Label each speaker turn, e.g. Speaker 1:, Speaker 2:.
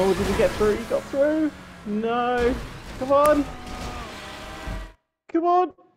Speaker 1: Oh, did he get through? He got through. No. Come on. Come on.